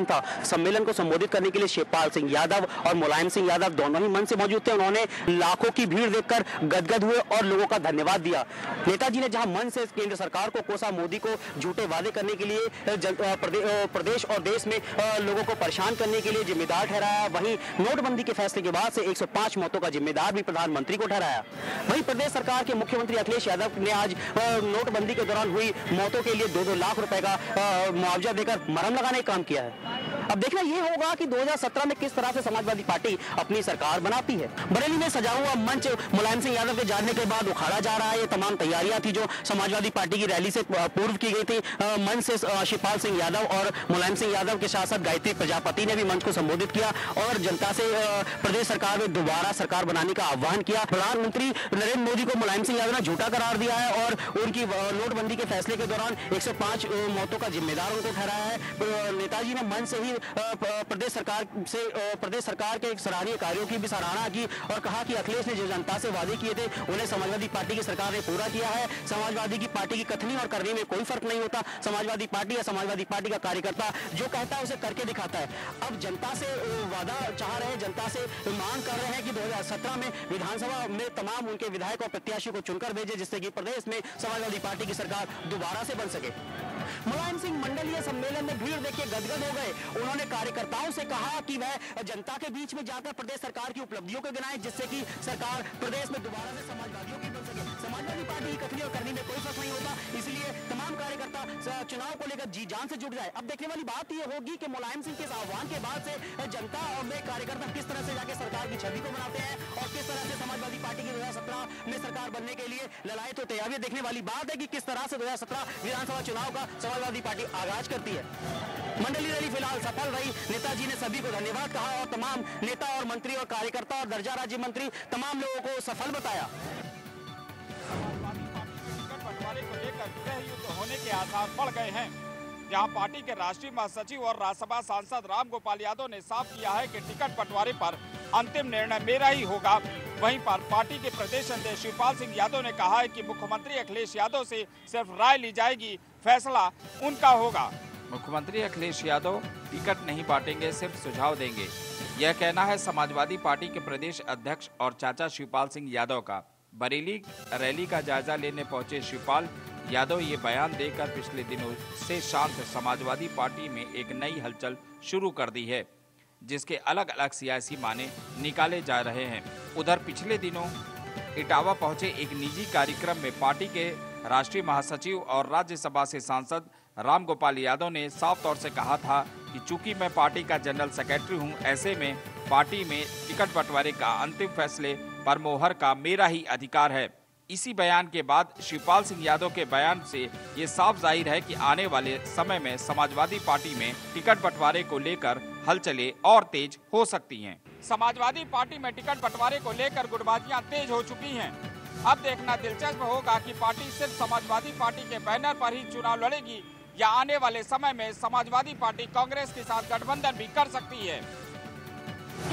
था। सम्मेलन को संबोधित करने के लिए शिवपाल सिंह यादव और मुलायम सिंह यादव दोनों ही मन से मौजूद थे। उन्होंने लाखों की भीड़ देखकर गदगद हुए और लोगों का धन्यवाद दिया। नेताजी ने जहाँ मन से केंद्र सरकार को, कोसा मोदी को झूठे वादे करने के लिए प्रदेश और देश में लोगों को परेशान करने के लिए जिम्मेदार ठहराया। वहीं नोटबंदी के फैसले के बाद से 105 मौतों का जिम्मेदार भी प्रधानमंत्री को ठहराया। वहीं प्रदेश सरकार के मुख्यमंत्री अखिलेश यादव ने आज नोटबंदी के दौरान हुई मौतों के लिए दो दो लाख रुपए का मुआवजा देकर मरम लगाने का काम किया है। अब देखना यह होगा कि 2017 में किस तरह से समाजवादी पार्टी अपनी सरकार बनाती है। बरेली में सजा हुआ मंच, मुलायम सिंह यादव के जाने के बाद उखाड़ा जा रहा है। ये तमाम तैयारियाँ थी जो समाजवादी पार्टी की रैली से पूर्व की गई थी। मंच से शिवपाल सिंह यादव और मुलायम सिंह यादव के साथ साथ गायत्री प्रजापति ने भी मंच को संबोधित किया और जनता से प्रदेश सरकार में दोबारा सरकार बनाने का आह्वान किया। प्रधानमंत्री नरेंद्र मोदी को मुलायम सिंह यादव ने झूठा करार दिया है और उनकी नोटबंदी के फैसले के दौरान एक मौतों का जिम्मेदार उनको ठहराया है। नेताजी ने मंच से ही प्रदेश सरकार से प्रदेश सरकार के सराहनीय कार्यों की भी सराहना की और कहा कि अखिलेश ने जो जनता से वादे किए थे, उन्हें समाजवादी पार्टी की सरकार ने पूरा किया है। समाजवादी की पार्टी की कथनी और करने में कोई फ़र्क नहीं होता। समाजवादी पार्टी या समाजवादी पार्टी का कार्यकर्ता जो कहता है उसे करके दिखाता है। अब जनता से वादा चाह रहे हैं, जनता से मांग कर रहे हैं कि 2017 में विधानसभा में तमाम उनके विधायक और प्रत्याशी को चुनकर भेजे, जिससे कि प्रदेश में समाजवादी पार्टी की सरकार दोबारा से बन सके। मुलायम सिंह मंडलीय सम्मेलन में भीड़ देख के गदगद हो गए उन्होंने कार्यकर्ताओं से कहा कि वह जनता के बीच में जाकर प्रदेश सरकार की उपलब्धियों को गिनाए, जिससे कि सरकार प्रदेश में दोबारा से समाजवादियों की बन सके। समाजवादी पार्टी कथनी और करनी में कोई फ़र्क नहीं होता। इसलिए तमाम कार्यकर्ता चुनाव को लेकर जी जान से जुट जाए। अब देखने वाली बात यह होगी कि मुलायम सिंह के इस आह्वान के बाद से जनता और में कार्यकर्ता किस तरह से जाके सरकार की छवि को बनाते हैं और किस तरह से समाजवादी पार्टी की दो हज़ार सत्रह में सरकार बनने के लिए लड़ाई तो तैयारी देखने वाली बात है कि किस तरह से दो हज़ार सत्रह विधानसभा चुनाव का समाजवादी पार्टी आगाज़ करती है। मंडली रैली फ़िलहाल सफल रही। नेताजी ने सभी को धन्यवाद कहा और तमाम नेता और मंत्री और कार्यकर्ता और दर्जा राज्य मंत्री तमाम लोगों को सफल बताया। होने के आसार बढ़ गए हैं। जहाँ पार्टी के राष्ट्रीय महासचिव और राज्यसभा सांसद राम गोपाल यादव ने साफ़ किया है कि टिकट बंटवारे पर अंतिम निर्णय मेरा ही होगा। वहीं पर पार्टी के प्रदेश अध्यक्ष शिवपाल सिंह यादव ने कहा है कि मुख्यमंत्री अखिलेश यादव से सिर्फ़ राय ली जाएगी, फैसला उनका होगा। मुख्यमंत्री अखिलेश यादव टिकट नहीं बांटेंगे, सिर्फ़ सुझाव देंगे। यह कहना है समाजवादी पार्टी के प्रदेश अध्यक्ष और चाचा शिवपाल सिंह यादव का। बरेली रैली का जायजा लेने पहुँचे शिवपाल यादव ये बयान देकर पिछले दिनों से शांत समाजवादी पार्टी में एक नई हलचल शुरू कर दी है, जिसके अलग अलग सियासी माने निकाले जा रहे हैं। उधर पिछले दिनों इटावा पहुँचे एक निजी कार्यक्रम में पार्टी के राष्ट्रीय महासचिव और राज्यसभा से सांसद राम गोपाल यादव ने साफ़ तौर से कहा था कि चूँकि मैं पार्टी का जनरल सेक्रेटरी हूँ, ऐसे में पार्टी में टिकट बंटवारे का अंतिम फैसले पर मोहर का मेरा ही अधिकार है। इसी बयान के बाद शिवपाल सिंह यादव के बयान से ये साफ़ ज़ाहिर है कि आने वाले समय में समाजवादी पार्टी में टिकट बंटवारे को लेकर हलचले और तेज हो सकती हैं। समाजवादी पार्टी में टिकट बंटवारे को लेकर गुटबाजियाँ तेज हो चुकी हैं। अब देखना दिलचस्प होगा कि पार्टी सिर्फ़ समाजवादी पार्टी के बैनर पर ही चुनाव लड़ेगी या आने वाले समय में समाजवादी पार्टी कांग्रेस के साथ गठबंधन भी कर सकती है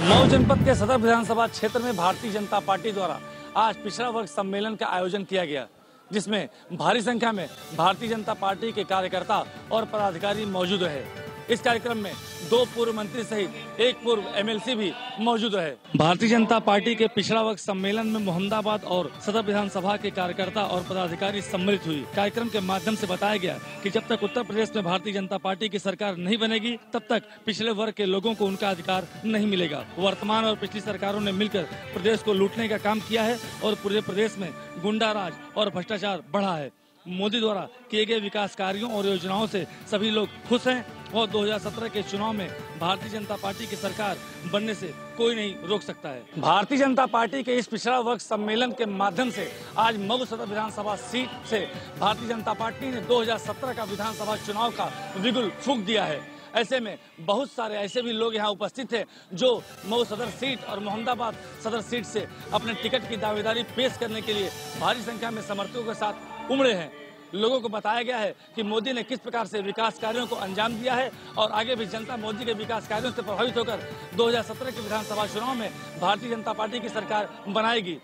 नौ जनपद के सदर विधानसभा क्षेत्र में भारतीय जनता पार्टी द्वारा आज पिछड़ा वर्ग सम्मेलन का आयोजन किया गया, जिसमें भारी संख्या में भारतीय जनता पार्टी के कार्यकर्ता और पदाधिकारी मौजूद है इस कार्यक्रम में दो पूर्व मंत्री सहित एक पूर्व एमएलसी भी मौजूद है भारतीय जनता पार्टी के पिछड़ा वर्ग सम्मेलन में मोहम्मदाबाद और सदर विधानसभा के कार्यकर्ता और पदाधिकारी सम्मिलित हुई। कार्यक्रम के माध्यम से बताया गया कि जब तक उत्तर प्रदेश में भारतीय जनता पार्टी की सरकार नहीं बनेगी, तब तक पिछले वर्ग के लोगों को उनका अधिकार नहीं मिलेगा। वर्तमान और पिछली सरकारों ने मिलकर प्रदेश को लूटने का काम किया है और पूरे प्रदेश में गुंडा राज और भ्रष्टाचार बढ़ा है। मोदी द्वारा किए गए विकास कार्यों और योजनाओं से सभी लोग खुश हैं और 2017 के चुनाव में भारतीय जनता पार्टी की सरकार बनने से कोई नहीं रोक सकता है। भारतीय जनता पार्टी के इस पिछड़ा वर्ग सम्मेलन के माध्यम से आज मऊ सदर विधानसभा सीट से भारतीय जनता पार्टी ने 2017 का विधानसभा चुनाव का विगुल फूक दिया है। ऐसे में बहुत सारे ऐसे भी लोग यहाँ उपस्थित थे जो मऊ सदर सीट और मोहम्मदाबाद सदर सीट से अपने टिकट की दावेदारी पेश करने के लिए भारी संख्या में समर्थकों के साथ उमड़े हैं। लोगों को बताया गया है कि मोदी ने किस प्रकार से विकास कार्यों को अंजाम दिया है और आगे भी जनता मोदी के विकास कार्यों से प्रभावित होकर 2017 के विधानसभा चुनाव में भारतीय जनता पार्टी की सरकार बनाएगी।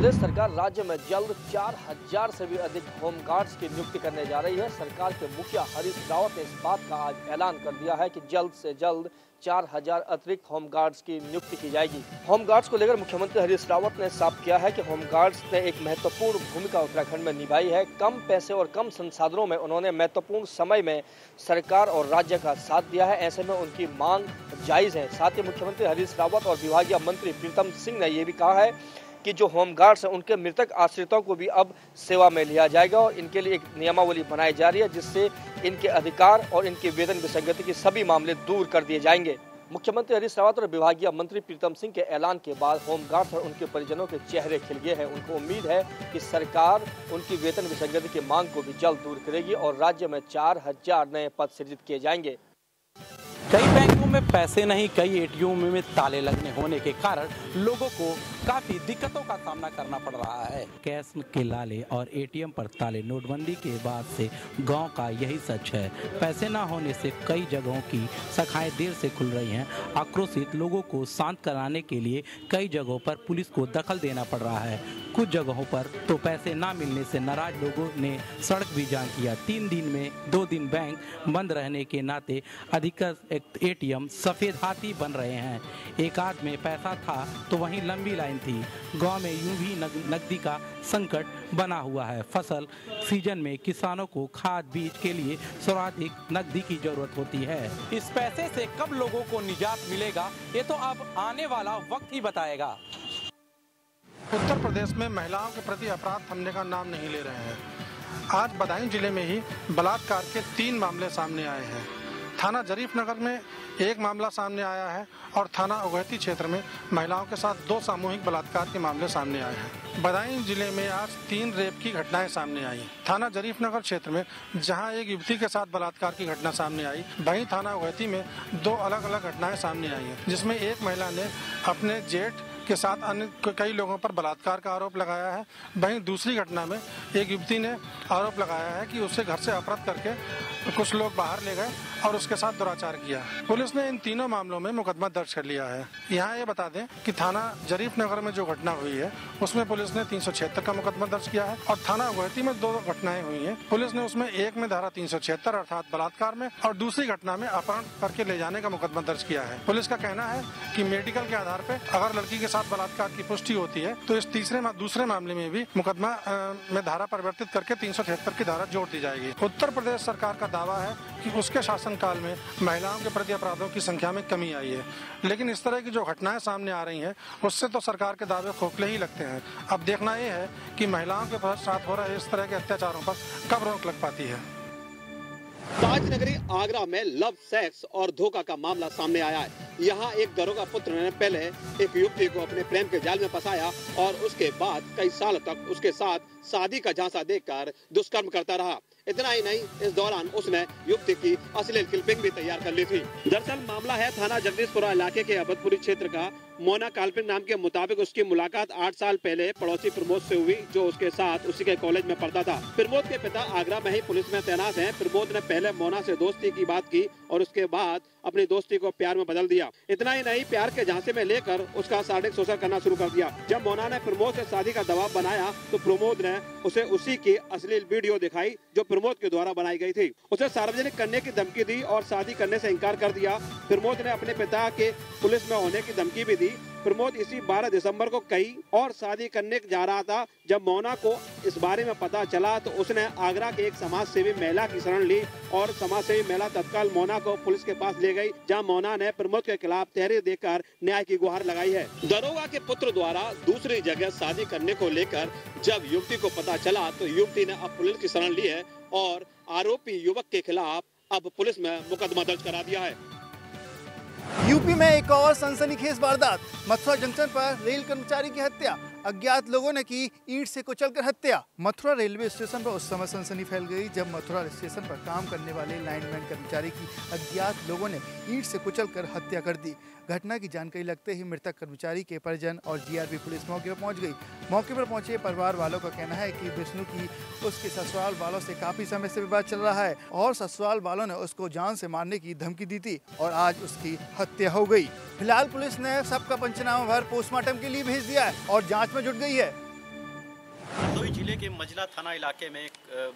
प्रदेश सरकार राज्य में जल्द चार हज़ार से भी अधिक होम गार्ड्स की नियुक्ति करने जा रही है। सरकार के मुखिया हरीश रावत ने इस बात का आज ऐलान कर दिया है कि जल्द से जल्द चार हज़ार अतिरिक्त होम गार्ड्स की नियुक्ति की जाएगी। होम गार्ड्स को लेकर मुख्यमंत्री हरीश रावत ने साफ़ किया है कि होम गार्ड्स ने एक महत्वपूर्ण भूमिका उत्तराखंड में निभाई है। कम पैसे और कम संसाधनों में उन्होंने महत्वपूर्ण समय में सरकार और राज्य का साथ दिया है। ऐसे में उनकी मांग जायज़ है। साथ ही मुख्यमंत्री हरीश रावत और विभागीय मंत्री प्रीतम सिंह ने ये भी कहा है कि जो होम गार्ड्स हैं, उनके मृतक आश्रितों को भी अब सेवा में लिया जाएगा और इनके लिए एक नियमावली बनाई जा रही है, जिससे इनके अधिकार और इनके वेतन विसंगति के सभी मामले दूर कर दिए जाएँगे। मुख्यमंत्री हरीश रावत और विभागीय मंत्री प्रीतम सिंह के ऐलान के बाद होम गार्ड्स और उनके परिजनों के चेहरे खिल गए हैं। उनको उम्मीद है कि सरकार उनकी वेतन विसंगति की मांग को भी जल्द दूर करेगी और राज्य में चार हज़ार नए पद सृजित किए जाएँगे। कई बैंकों में पैसे नहीं, कई एटीएम में ताले लगने होने के कारण लोगों को काफ़ी दिक्कतों का सामना करना पड़ रहा है। कैश के लाले और एटीएम पर ताले नोटबंदी के बाद से गाँव का यही सच है। पैसे ना होने से कई जगहों की शाखाएँ देर से खुल रही हैं। आक्रोशित लोगों को शांत कराने के लिए कई जगहों पर पुलिस को दखल देना पड़ रहा है। कुछ जगहों पर तो पैसे ना मिलने से नाराज़ लोगों ने सड़क भी जाम किया। तीन दिन में दो दिन बैंक बंद रहने के नाते अधिकतर एटीएम सफ़ेद हाथी बन रहे हैं। एक आध में पैसा था तो वहीं लंबी लाइन थी। गाँव में यूँ भी नकदी का संकट बना हुआ है। फ़सल सीज़न में किसानों को खाद बीज के लिए सर्वाधिक नकदी की ज़रूरत होती है। इस पैसे से कब लोगों को निजात मिलेगा ये तो अब आने वाला वक्त ही बताएगा। उत्तर प्रदेश में महिलाओं के प्रति अपराध थमने का नाम नहीं ले रहे हैं। आज बदायूं ज़िले में ही बलात्कार के तीन मामले सामने आए हैं। थाना जरीफ नगर में एक मामला सामने आया है और थाना उगैती क्षेत्र में महिलाओं के साथ दो सामूहिक बलात्कार के मामले सामने आए हैं। बदायूं ज़िले में आज तीन रेप की घटनाएँ सामने आई थाना जरीफ नगर क्षेत्र में जहाँ एक युवती के साथ बलात्कार की घटना सामने आई, वहीं थाना उगैती में दो अलग अलग घटनाएँ सामने आई हैं, जिसमें एक महिला ने अपने जेठ के साथ अन्य कई लोगों पर बलात्कार का आरोप लगाया है। वहीं दूसरी घटना में एक युवती ने आरोप लगाया है कि उसे घर से अपहृत करके कुछ लोग बाहर ले गए और उसके साथ दुराचार किया। पुलिस ने इन तीनों मामलों में मुकदमा दर्ज कर लिया है। यहाँ ये बता दें कि थाना जरीफ नगर में जो घटना हुई है, उसमें पुलिस ने तीन सौ छिहत्तर का मुकदमा दर्ज किया है और थाना गुवाहाटी में दो घटनाएँ हुई है। पुलिस ने उसमें एक में धारा तीन सौ छिहत्तर अर्थात बलात्कार में और दूसरी घटना में अपहरण करके ले जाने का मुकदमा दर्ज किया है। पुलिस का कहना है की मेडिकल के आधार पर अगर लड़की के साथ बलात्कार की पुष्टि होती है तो इस तीसरे मा, दूसरे मामले में भी मुकदमा में धारा परिवर्तित करके तीन की धारा जोड़ दी जाएगी। उत्तर प्रदेश सरकार का दावा है कि उसके शासनकाल में महिलाओं के प्रति अपराधों की संख्या में कमी आई है। लेकिन इस तरह की जो घटनाएँ सामने आ रही हैं उससे तो सरकार के दावे खोखले ही लगते हैं। अब देखना यह है कि महिलाओं के साथ हो रहे इस तरह के अत्याचारों पर कब रोक लग पाती है। ताजनगरी, आगरा में लव, सेक्स और धोखा का मामला सामने आया है। यहाँ एक दरोगा पुत्र ने पहले एक युवती को अपने प्रेम के जाल में फंसाया और उसके बाद कई साल तक उसके साथ शादी का झांसा देकर दुष्कर्म करता रहा। इतना ही नहीं, इस दौरान उसने युवती की अश्लील क्लिपिंग भी तैयार कर ली थी। दरअसल मामला है थाना जगदीशपुरा इलाके के अबदपुरी क्षेत्र का मोना काल्पनिक नाम के मुताबिक उसकी मुलाकात आठ साल पहले पड़ोसी प्रमोद से हुई, जो उसके साथ उसी के कॉलेज में पढ़ता था। प्रमोद के पिता आगरा में ही पुलिस में तैनात हैं। प्रमोद ने पहले मोना से दोस्ती की बात की और उसके बाद अपनी दोस्ती को प्यार में बदल दिया। इतना ही नहीं, प्यार के झांसे में लेकर उसका शारीरिक शोषण करना शुरू कर दिया। जब मोना ने प्रमोद ऐसी शादी का दबाव बनाया तो प्रमोद ने उसे उसी की असली वीडियो दिखाई, जो प्रमोद के द्वारा बनाई गई थी। उसे सार्वजनिक करने की धमकी दी और शादी करने ऐसी इनकार कर दिया। प्रमोद ने अपने पिता के पुलिस में होने की धमकी भी दी। प्रमोद, इसी 12 दिसंबर को कई और शादी करने जा रहा था। जब मोना को इस बारे में पता चला तो उसने आगरा के एक समाज सेवी महिला की शरण ली और समाज सेवी महिला तत्काल मोना को पुलिस के पास ले गई, जहाँ मोना ने प्रमोद के खिलाफ तहरीर देकर न्याय की गुहार लगाई है। दरोगा के पुत्र द्वारा दूसरी जगह शादी करने को लेकर जब युवती को पता चला तो युवती ने अब पुलिस की शरण ली है और आरोपी युवक के खिलाफ अब पुलिस में मुकदमा दर्ज करा दिया है। यूपी में एक और सनसनीखेज वारदात। मथुरा जंक्शन पर रेल कर्मचारी की हत्या। अज्ञात लोगों ने की ईंट से कुचलकर हत्या। मथुरा रेलवे स्टेशन पर उस समय सनसनी फैल गई, जब मथुरा स्टेशन पर काम करने वाले लाइनमैन कर्मचारी की अज्ञात लोगों ने ईंट से कुचलकर हत्या कर दी। घटना की जानकारी लगते ही मृतक कर्मचारी के परिजन और जीआरपी पुलिस मौके पर पहुँच गई। मौके पर पहुँचे परिवार वालों का कहना है कि विष्णु की उसके ससुराल वालों से काफ़ी समय से विवाद चल रहा है और ससुराल वालों ने उसको जान से मारने की धमकी दी थी और आज उसकी हत्या हो गई। फ़िलहाल पुलिस ने सबका पंचनामा भर पोस्टमार्टम के लिए भेज दिया है और जाँच में जुट गई है। ज़िले के मजला थाना इलाके में एक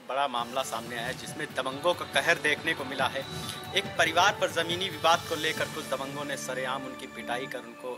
बड़ा मामला सामने आया जिसमें दबंगों का कहर देखने को मिला है। एक परिवार पर ज़मीनी विवाद को लेकर कुछ दबंगों ने सरेआम उनकी पिटाई कर उनको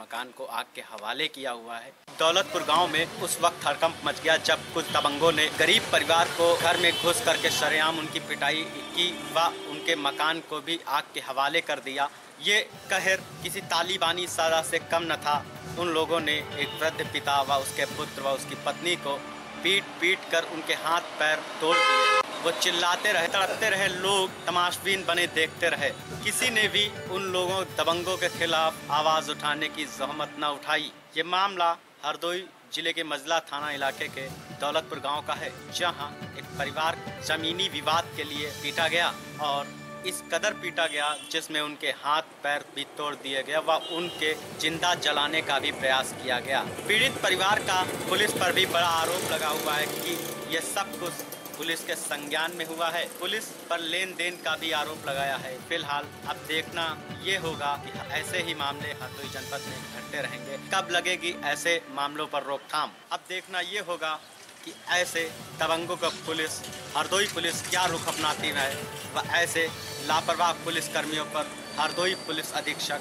मकान को आग के हवाले किया हुआ है। दौलतपुर गाँव में उस वक्त हड़कंप मच गया, जब कुछ दबंगों ने गरीब परिवार को घर में घुस करके सरेआम उनकी पिटाई की व उनके मकान को भी आग के हवाले कर दिया। ये कहर किसी तालिबानी सादा से कम न था। उन लोगों ने एक वृद्ध पिता व उसके पुत्र व उसकी पत्नी को पीट पीट कर उनके हाथ पैर तोड़ दिए। वो चिल्लाते रहे, तड़पते रहे, लोग तमाशबीन बने देखते रहे। किसी ने भी उन लोगों दबंगों के खिलाफ आवाज़ उठाने की जहमत न उठाई। ये मामला हरदोई ज़िले के मजला थाना इलाके के दौलतपुर गाँव का है, जहाँ एक परिवार जमीनी विवाद के लिए पीटा गया और इस कदर पीटा गया जिसमें उनके हाथ, पैर भी तोड़ दिए गए व उनके ज़िंदा जलाने का भी प्रयास किया गया। पीड़ित परिवार का पुलिस पर भी बड़ा आरोप लगा हुआ है कि ये सब कुछ पुलिस के संज्ञान में हुआ है। पुलिस पर लेन देन का भी आरोप लगाया है। फ़िलहाल अब देखना ये होगा कि ऐसे ही मामले हरदोई जनपद में घटते रहेंगे। कब लगेगी ऐसे मामलों पर रोकथाम? अब देखना ये होगा कि ऐसे दबंगों का पुलिस, हरदोई पुलिस क्या रुख अपनाती है? व ऐसे लापरवाह पुलिस कर्मियों पर हरदोई पुलिस अधीक्षक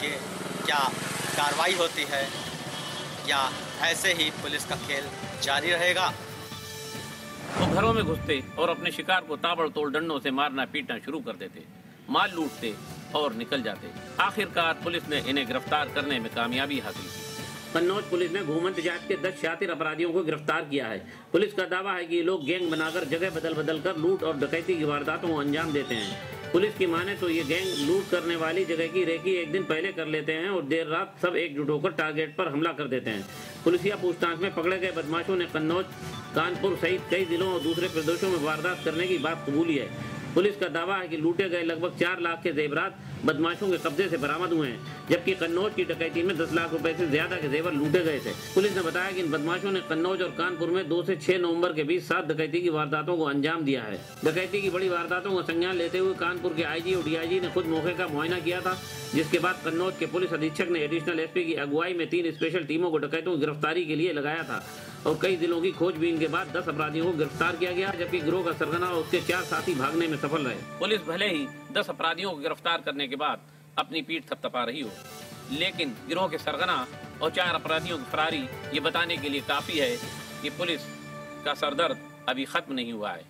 के क्या कार्रवाई होती है? या ऐसे ही पुलिस का खेल जारी रहेगा? वो तो घरों में घुसते और अपने शिकार को ताबड़तोड़ डंडों से मारना, पीटना शुरू कर देते। माल लूटते और निकल जाते। आखिरकार पुलिस ने इन्हें गिरफ़्तार करने में कामयाबी हासिल की। कन्नौज पुलिस ने घूमंत जात के दस शातिर अपराधियों को गिरफ़्तार किया है। पुलिस का दावा है कि ये लोग गैंग बनाकर जगह बदल बदल कर लूट और डकैती की वारदातों को अंजाम देते हैं। पुलिस की माने तो ये गैंग लूट करने वाली जगह की रेकी एक दिन पहले कर लेते हैं और देर रात सब एकजुट होकर टारगेट पर हमला कर देते हैं। पुलिसिया पूछताछ में पकड़े गए बदमाशों ने कन्नौज, कानपुर सहित कई जिलों और दूसरे प्रदेशों में वारदात करने की बात कबूली है। पुलिस का दावा है कि लूटे गए लगभग चार लाख के जेवरात बदमाशों के कब्जे से बरामद हुए हैं, जबकि कन्नौज की डकैती में दस लाख रुपए से ज़्यादा के जेवर लूटे गए थे। पुलिस ने बताया कि इन बदमाशों ने कन्नौज और कानपुर में दो से छह नवंबर के बीच सात डकैती की वारदातों को अंजाम दिया है। डकैती की बड़ी वारदातों का संज्ञान लेते हुए कानपुर के आईजी और डीआईजी ने खुद मौके का मुआयना किया था, जिसके बाद कन्नौज के पुलिस अधीक्षक ने एडिशनल एसपी की अगुवाई में तीन स्पेशल टीमों को डकैतों की गिरफ्तारी के लिए लगाया था। और कई दिनों की खोजबीन के बाद दस अपराधियों को गिरफ़्तार किया गया, जबकि गिरोह का सरगना और उसके चार साथी भागने में सफल रहे। पुलिस भले ही दस अपराधियों को गिरफ़्तार करने के बाद अपनी पीठ थपथपा रही हो, लेकिन गिरोह के सरगना और चार अपराधियों की फरारी ये बताने के लिए काफ़ी है की पुलिस का सरदर्द अभी खत्म नहीं हुआ है।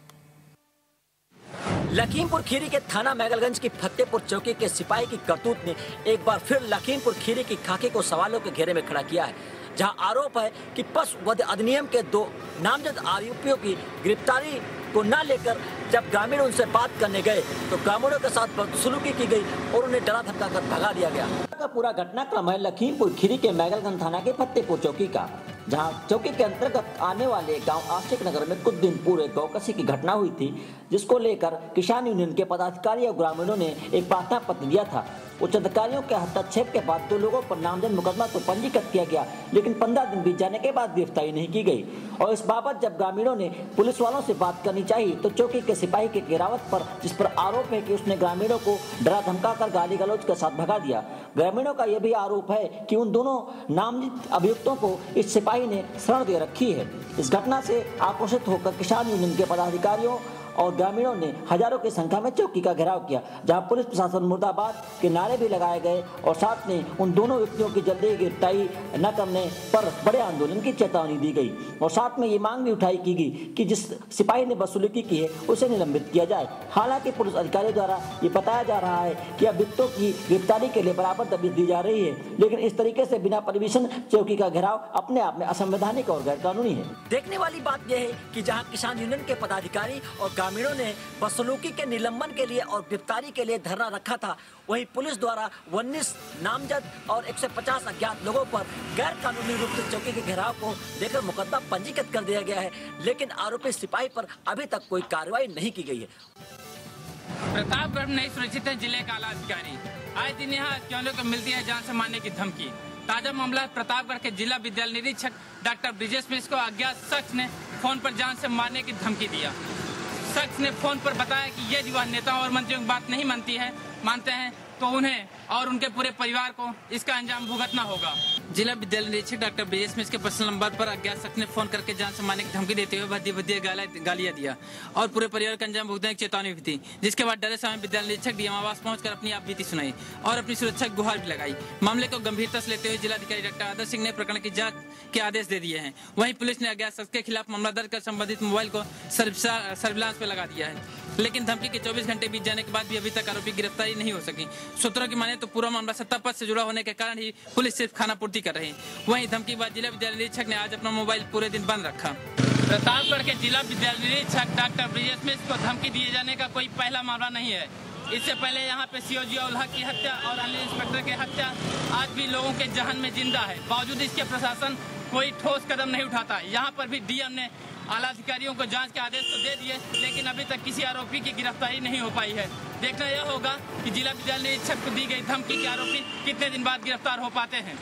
लखीमपुर खीरी के थाना मैगलगंज की फतेहपुर चौकी के सिपाही की करतूत ने एक बार फिर लखीमपुर खीरी की खाकी को सवालों के घेरे में खड़ा किया है, जहाँ आरोप है कि पशु वध अधिनियम के दो नामजद आरोपियों की गिरफ्तारी को न लेकर जब ग्रामीण उनसे बात करने गए तो ग्रामीणों के साथ बदसलूकी की गई और उन्हें डरा धमका कर भगा दिया गया। पूरा घटनाक्रम है लखीमपुर खीरी के मैगलगंज थाना के फतेहपुर चौकी का। जहाँ चौकी के अंतर्गत आने वाले गाँव आशिक नगर में कुछ दिन पूर्व गौकसी की घटना हुई थी, जिसको लेकर किसान यूनियन के पदाधिकारी और ग्रामीणों ने एक प्रार्थना पत्र दिया था। उच्च अधिकारियों के हस्तक्षेप के बाद दो लोगों पर नामजद मुकदमा तो पंजीकृत किया गया, लेकिन पंद्रह दिन बीत जाने के बाद गिरफ्तारी नहीं की गई। और इस बाबत जब ग्रामीणों ने पुलिस वालों से बात करनी चाहिए तो चौकी के सिपाही के गिरावत पर, जिस पर आरोप है कि उसने ग्रामीणों को डरा धमका कर गाली गलौज के साथ भगा दिया। ग्रामीणों का यह भी आरोप है कि उन दोनों नामजद अभियुक्तों को इस सिपाही ने शरण दे रखी है। इस घटना से आक्रोशित होकर किसान यूनियन के पदाधिकारियों और ग्रामीणों ने हज़ारों की संख्या में चौकी का घेराव किया, जहाँ पुलिस प्रशासन मुर्दाबाद के नारे भी लगाए गए और साथ में उन दोनों व्यक्तियों की जल्दी गिरफ्तारी न करने पर बड़े आंदोलन की चेतावनी दी गई। और साथ में ये मांग भी उठाई की गई कि जिस सिपाही ने वसूली की है, उसे निलंबित किया जाए। हालाँकि पुलिस अधिकारियों द्वारा ये बताया जा रहा है कि अभियुक्तों की गिरफ्तारी के लिए बराबर दबिश दी जा रही है, लेकिन इस तरीके से बिना परमिशन चौकी का घेराव अपने आप में असंवैधानिक और गैर कानूनी है। देखने वाली बात यह है कि जहाँ किसान यूनियन के पदाधिकारी और ग्रामीणों ने बसलूकी के निलंबन के लिए और गिरफ्तारी के लिए धरना रखा था। वहीं पुलिस द्वारा उन्नीस नामजद और 150 अज्ञात लोगों पर गैर कानूनी रूप से चौकी के घेराव को लेकर मुकदमा पंजीकृत कर दिया गया है, लेकिन आरोपी सिपाही पर अभी तक कोई कार्रवाई नहीं की गई है। प्रतापगढ़ नहीं सुरक्षित है ज़िले का आला अधिकारी। आए दिन यहाँ को मिलती है जान से मारने की धमकी। ताज़ा मामला प्रतापगढ़ के जिला विद्यालय निरीक्षक डॉक्टर ब्रिजेश मिश्र को अज्ञात शख्स ने फ़ोन पर जान से मारने की धमकी दिया। शख्स ने फ़ोन पर बताया कि ये युवा नेताओं और मंत्रियों की बात नहीं मानती है, मानते हैं तो उन्हें और उनके पूरे परिवार को इसका अंजाम भुगतना होगा। जिला विद्यालय निरीक्षक डॉक्टर ब्रिजेश मिश्र के पर्सनल नंबर पर अज्ञात शख्स ने फ़ोन करके जान से मारने की धमकी देते हुए भद्दी भद्दी गालियाँ दिया और पूरे परिवार का अंजाम भुगतने की चेतावनी भी थी जिसके बाद डरे समय विद्यालय निरीक्षक डीएम आवास पहुंचकर अपनी आप बीती सुनाई और अपनी सुरक्षा गुहार भी लगाई। मामले को गंभीरता से लेते हुए जिलाधिकारी डॉक्टर आदर सिंह ने प्रकरण की जाँच के आदेश दे दिए हैं। वहीं पुलिस ने अज्ञात शख्स के खिलाफ मामला दर्ज कर संबंधित मोबाइल को सर्विलांस पे लगा दिया है। लेकिन धमकी के 24 घंटे बीत जाने के बाद भी अभी तक आरोपी गिरफ्तारी नहीं हो सकी। सूत्रों की माने तो पूरा मामला सत्ता पद से जुड़ा होने के कारण ही पुलिस सिर्फ़ खाना पूर्ति कर रही वहीं धमकी बाद जिला विद्यालय निरीक्षक ने आज अपना मोबाइल पूरे दिन बंद रखा। प्रतापगढ़ के जिला विद्यालय निरीक्षक डॉक्टर ब्रिजेश मिश्र को धमकी दिए जाने का कोई पहला मामला नहीं है। इससे पहले यहाँ पे सीओजी उल्हा की हत्या और अन्य इंस्पेक्टर की हत्या आज भी लोगों के जहन में ज़िंदा है। बावजूद इसके प्रशासन कोई ठोस कदम नहीं उठाता। यहाँ पर भी डीएम ने आला अधिकारियों को जाँच के आदेश तो दे दिए, लेकिन अभी तक किसी आरोपी की गिरफ्तारी नहीं हो पाई है। देखना यह होगा कि जिला विद्यालय निरीक्षक को दी गई धमकी के आरोपी कितने दिन बाद गिरफ़्तार हो पाते हैं।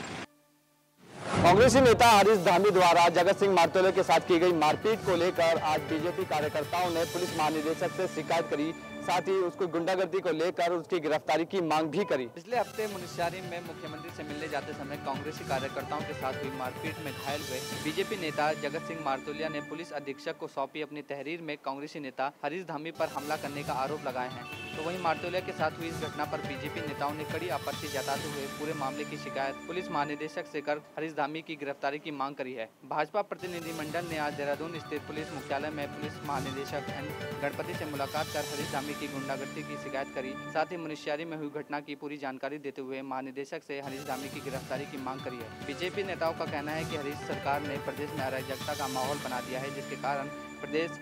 कांग्रेसी नेता हरीश धामी द्वारा जगत सिंह मारतोले के साथ की गई मारपीट को लेकर आज बीजेपी कार्यकर्ताओं ने पुलिस महानिदेशक से शिकायत करी साथ ही उसको गुंडागर्दी को लेकर उसकी गिरफ्तारी की मांग भी करी। पिछले हफ़्ते मुनिस्यारी में मुख्यमंत्री से मिलने जाते समय कांग्रेसी कार्यकर्ताओं के साथ हुई मारपीट में घायल हुए बीजेपी नेता जगत सिंह मारतोलिया ने पुलिस अधीक्षक को सौंपी अपनी तहरीर में कांग्रेसी नेता हरीश धामी पर हमला करने का आरोप लगाए हैं। तो वहीं मारतोलिया के साथ हुई इस घटना पर बीजेपी नेताओं ने कड़ी आपत्ति जताते हुए पूरे मामले की शिकायत पुलिस महानिदेशक से कर हरीश धामी की गिरफ्तारी की मांग करी है। भाजपा प्रतिनिधिमंडल ने आज देहरादून स्थित पुलिस मुख्यालय में पुलिस महानिदेशक एन गणपति से मुलाकात कर हरीश धामी की गुंडागर्दी की शिकायत करी। साथ ही मुनिशियारी में हुई घटना की पूरी जानकारी देते हुए महानिदेशक से हरीश धामी की गिरफ्तारी की मांग करी है। बीजेपी नेताओं का कहना है कि हरीश सरकार ने प्रदेश में अराजकता का माहौल बना दिया है, जिसके कारण प्रदेश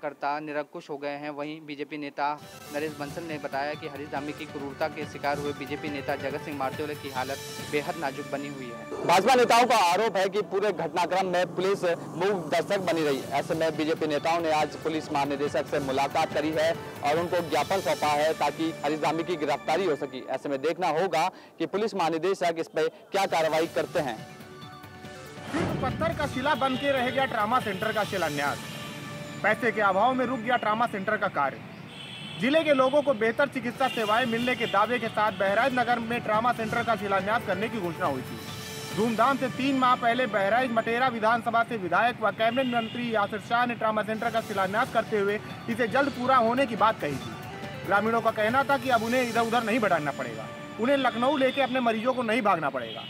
कार्यकर्ता निरंकुश हो गए हैं। वहीं बीजेपी नेता नरेश बंसल ने बताया कि हरीश धामी की क्रूरता के शिकार हुए बीजेपी नेता जगत सिंह मारतोले की हालत बेहद नाजुक बनी हुई है। भाजपा नेताओं का आरोप है कि पूरे घटनाक्रम में पुलिस मूक दर्शक बनी रही। ऐसे में बीजेपी नेताओं ने आज पुलिस महानिदेशक से मुलाकात करी है और उनको ज्ञापन सौंपा है ताकि हरीश धामी की गिरफ्तारी हो सकी। ऐसे में देखना होगा कि पुलिस महानिदेशक इस पर क्या कार्रवाई करते हैं। पत्थर का शिला बन के रह गया ट्रामा सेंटर का शिलान्यास। पैसे के अभाव में रुक गया ट्रामा सेंटर का कार्य। ज़िले के लोगों को बेहतर चिकित्सा सेवाएँ मिलने के दावे के साथ बहराइच नगर में ट्रामा सेंटर का शिलान्यास करने की घोषणा हुई थी। धूमधाम से तीन माह पहले बहराइच मटेरा विधानसभा से विधायक व कैबिनेट मंत्री यासिर शाह ने ट्रामा सेंटर का शिलान्यास करते हुए इसे जल्द पूरा होने की बात कही थी। ग्रामीणों का कहना था कि अब उन्हें इधर उधर नहीं बढ़ाना पड़ेगा। उन्हें लखनऊ लेके अपने मरीजों को नहीं भागना पड़ेगा।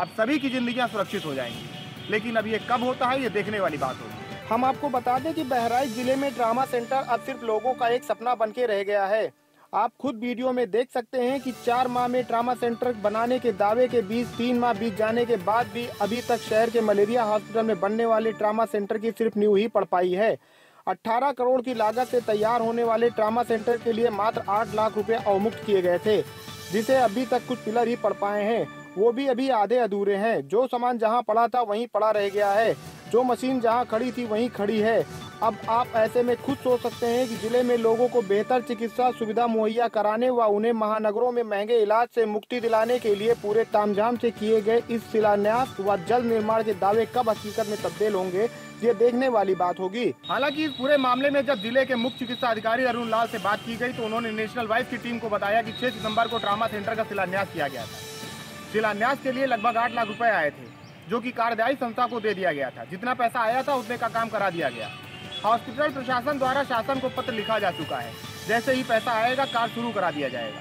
अब सभी की जिंदगियाँ सुरक्षित हो जाएँगी। लेकिन अब ये कब होता है, ये देखने वाली बात होगी। हम आपको बता दें कि बहराइच ज़िले में ड्रामा सेंटर अब सिर्फ़ लोगों का एक सपना बन के रह गया है। आप खुद वीडियो में देख सकते हैं कि चार माह में ट्रामा सेंटर बनाने के दावे के बीच तीन माह बीत जाने के बाद भी अभी तक शहर के मलेरिया हॉस्पिटल में बनने वाले ट्रामा सेंटर की सिर्फ़ न्यू ही पड़ पाई है। 18 करोड़ की लागत से तैयार होने वाले ट्रामा सेंटर के लिए मात्र 8 लाख रुपए अवमुक्त किए गए थे, जिसे अभी तक कुछ पिलर ही पड़ पाए हैं। वो भी अभी आधे अधूरे हैं। जो सामान जहाँ पड़ा था वहीं पड़ा रह गया है। जो मशीन जहाँ खड़ी थी वहीं खड़ी है। अब आप ऐसे में खुद सोच सकते हैं कि ज़िले में लोगों को बेहतर चिकित्सा सुविधा मुहैया कराने व उन्हें महानगरों में महँगे इलाज से मुक्ति दिलाने के लिए पूरे तामझाम से किए गए इस शिलान्यास व जल निर्माण के दावे कब हकीकत में तब्दील होंगे, ये देखने वाली बात होगी। हालाँकि इस पूरे मामले में जब ज़िले के मुख्य चिकित्सा अधिकारी अरुण लाल से बात की गई तो उन्होंने नेशनल वाइफ की टीम को बताया कि 6 सितंबर को ट्रामा सेंटर का शिलान्यास किया गया था। शिलान्यास के लिए लगभग आठ लाख रुपए आए थे। जो कि कार्यदायी संस्था को दे दिया गया था। जितना पैसा आया था, उतने का काम करा दिया गया। हॉस्पिटल प्रशासन द्वारा शासन को पत्र लिखा जा चुका है। जैसे ही पैसा आएगा कार्य शुरू करा दिया जाएगा।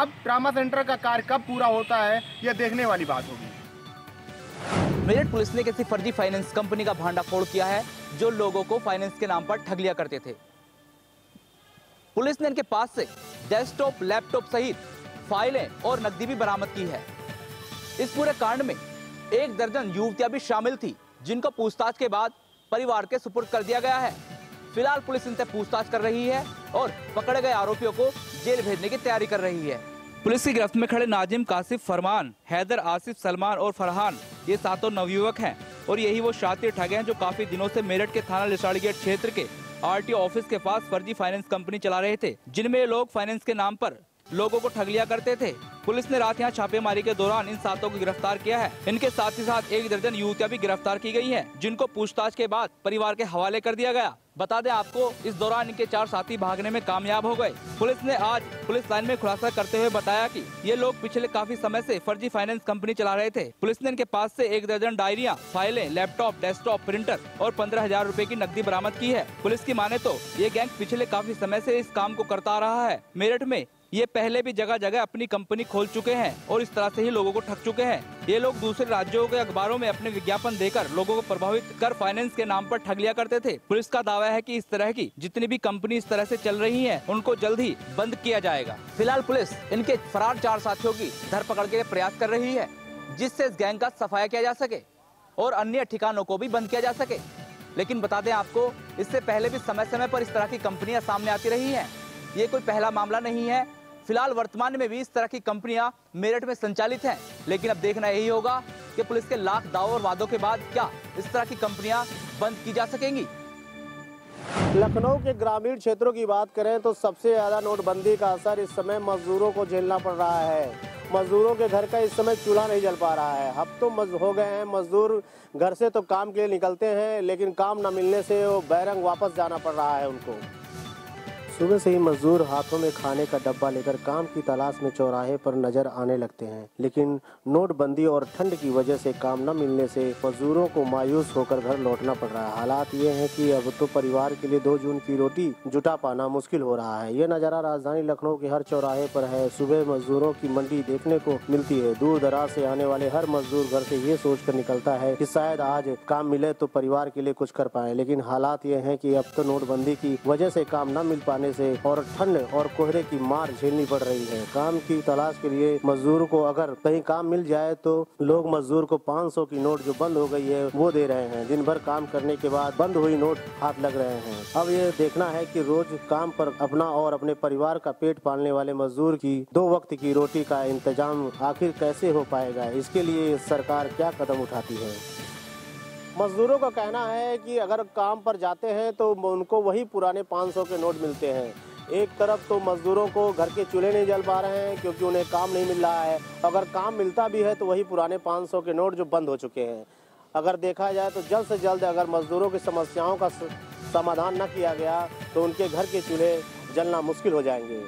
अब ट्रामा सेंटर का कार्य कब पूरा होता है, यह देखने वाली बात होगी। मेरठ पुलिस ने किसी फर्जी फाइनेंस कंपनी का भांडाफोड़ किया है, जो लोगों को फाइनेंस के नाम पर ठग लिया करते थे। पुलिस ने इनके पास से डेस्कटॉप, लैपटॉप सहित फाइलें और नकदी भी बरामद की है। इस पूरे कांड में एक दर्जन युवतियाँ भी शामिल थी, जिनको पूछताछ के बाद परिवार के सुपुर्द कर दिया गया है। फ़िलहाल पुलिस इनसे पूछताछ कर रही है और पकड़े गए आरोपियों को जेल भेजने की तैयारी कर रही है। पुलिस की गिरफ्त में खड़े नाजिम कासिफ फरमान, हैदर आसिफ सलमान और फरहान, ये सातों नवयुवक हैं और यही वो शातिर ठग हैं जो काफ़ी दिनों से मेरठ के थाना लिसाड़ी गेट क्षेत्र के आरटीओ ऑफ़िस के पास फर्जी फाइनेंस कंपनी चला रहे थे, जिनमें ये लोग फाइनेंस के नाम पर लोगों को ठग लिया करते थे। पुलिस ने रात यहाँ छापेमारी के दौरान इन सातों को गिरफ़्तार किया है। इनके साथ ही साथ एक दर्जन युवतियाँ भी गिरफ़्तार की गई हैं, जिनको पूछताछ के बाद परिवार के हवाले कर दिया गया। बता दें आपको इस दौरान इनके चार साथी भागने में कामयाब हो गए। पुलिस ने आज पुलिस लाइन में खुलासा करते हुए बताया कि ये लोग पिछले काफ़ी समय से फर्जी फाइनेंस कंपनी चला रहे थे। पुलिस ने इनके पास से एक दर्जन डायरिया फाइलें लैपटॉप डेस्कटॉप प्रिंटर और पंद्रह हज़ार रूपए की नकदी बरामद की है। पुलिस की माने तो ये गैंग पिछले काफ़ी समय से इस काम को करता रहा है। मेरठ में ये पहले भी जगह जगह अपनी कंपनी खोल चुके हैं और इस तरह से ही लोगों को ठग चुके हैं। ये लोग दूसरे राज्यों के अखबारों में अपने विज्ञापन देकर लोगों को प्रभावित कर फाइनेंस के नाम पर ठग लिया करते थे। पुलिस का दावा है कि इस तरह की जितनी भी कंपनी इस तरह से चल रही है, उनको जल्द ही बंद किया जाएगा। फ़िलहाल पुलिस इनके फरार चार साथियों की धरपकड़ के प्रयास कर रही है, जिससे इस गैंग का सफाया किया जा सके और अन्य ठिकानों को भी बंद किया जा सके। लेकिन बता दें आपको, इससे पहले भी समय समय पर इस तरह की कंपनियाँ सामने आती रही हैं। ये कोई पहला मामला नहीं है फ़िलहाल वर्तमान में भी इस तरह की कंपनियाँ मेरठ में संचालित हैं, लेकिन अब देखना यही होगा कि पुलिस के लाख दावों और वादों के बाद क्या इस तरह की कंपनियाँ बंद की जा सकेंगी। लखनऊ के ग्रामीण क्षेत्रों की बात करें तो सबसे ज़्यादा नोटबंदी का असर इस समय मजदूरों को झेलना पड़ रहा है। मजदूरों के घर का इस समय चूल्हा नहीं जल पा रहा है। अब तो मज हो गए हैं मजदूर, घर से तो काम के लिए निकलते हैं, लेकिन काम न मिलने से वो बैरंग वापस जाना पड़ रहा है उनको। सुबह से ही मजदूर हाथों में खाने का डब्बा लेकर काम की तलाश में चौराहे पर नज़र आने लगते हैं। लेकिन नोटबंदी और ठंड की वजह से काम न मिलने से मजदूरों को मायूस होकर घर लौटना पड़ रहा है। हालात ये हैं कि अब तो परिवार के लिए दो जून की रोटी जुटा पाना मुश्किल हो रहा है। ये नज़ारा राजधानी लखनऊ के हर चौराहे पर है। सुबह मजदूरों की मंडी देखने को मिलती है। दूर दराज से आने वाले हर मजदूर घर से ये सोच कर निकलता है कि शायद आज काम मिले तो परिवार के लिए कुछ कर पाए। लेकिन हालात ये है की अब तो नोटबंदी की वजह से काम न मिल पाने आने से और ठंड और कोहरे की मार झेलनी पड़ रही है। काम की तलाश के लिए मजदूर को अगर कहीं काम मिल जाए तो लोग मजदूर को 500 की नोट जो बंद हो गई है, वो दे रहे हैं। दिन भर काम करने के बाद बंद हुई नोट हाथ लग रहे हैं। अब ये देखना है कि रोज काम पर अपना और अपने परिवार का पेट पालने वाले मजदूर की दो वक्त की रोटी का इंतज़ाम आखिर कैसे हो पाएगा? इसके लिए सरकार क्या कदम उठाती है? मजदूरों का कहना है कि अगर काम पर जाते हैं तो उनको वही पुराने 500 के नोट मिलते हैं। एक तरफ़ तो मजदूरों को घर के चूल्हे नहीं जल पा रहे हैं क्योंकि उन्हें काम नहीं मिल रहा है। अगर काम मिलता भी है तो वही पुराने 500 के नोट जो बंद हो चुके हैं। अगर देखा जाए तो जल्द से जल्द अगर मजदूरों की समस्याओं का समाधान न किया गया तो उनके घर के चूल्हे जलना मुश्किल हो जाएँगे।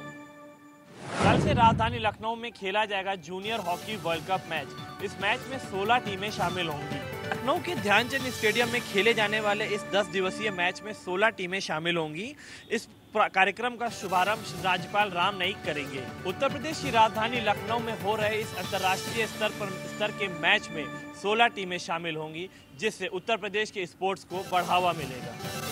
कल से राजधानी लखनऊ में खेला जाएगा junior hockey world cup match. इस मैच में 16 टीमें शामिल होंगी। लखनऊ के ध्यानचंद स्टेडियम में खेले जाने वाले इस 10 दिवसीय मैच में 16 टीमें शामिल होंगी। इस कार्यक्रम का शुभारंभ राज्यपाल राम नाईक करेंगे। उत्तर प्रदेश की राजधानी लखनऊ में हो रहे इस अंतर्राष्ट्रीय स्तर पर स्तर के मैच में 16 टीमें शामिल होंगी, जिससे उत्तर प्रदेश के स्पोर्ट्स को बढ़ावा मिलेगा।